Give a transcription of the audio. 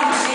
drums.